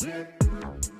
Yeah.